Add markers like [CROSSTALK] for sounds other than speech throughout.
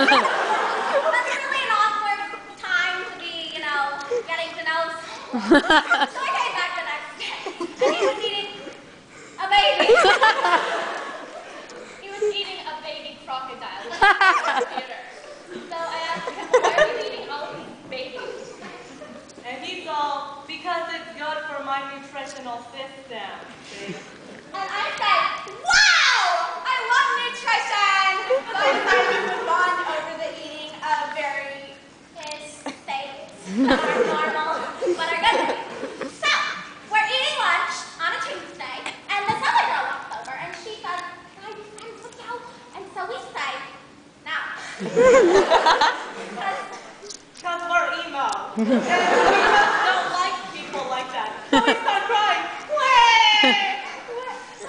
That's really an awkward time to be, you know, getting to know. so I came back the next day, and he was eating a baby. he was eating a baby crocodile in the theater. So I asked him, why are you eating all these babies? And he's all, because it's good for my nutritional system. And I said, wow, I love nutrition. So I decided to move on over the eating of very his So, we're eating lunch on a Tuesday, and this other girl walks over, and she says? And so we say, no. 'Cause Because we're emo. and emos don't like people like that. So we start crying. Wait! okay, so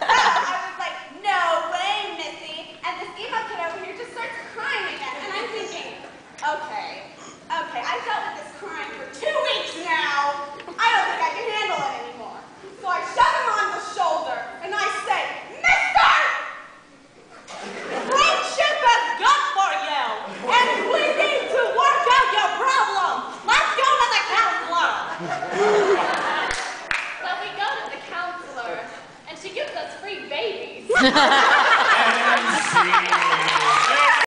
[LAUGHS] and see.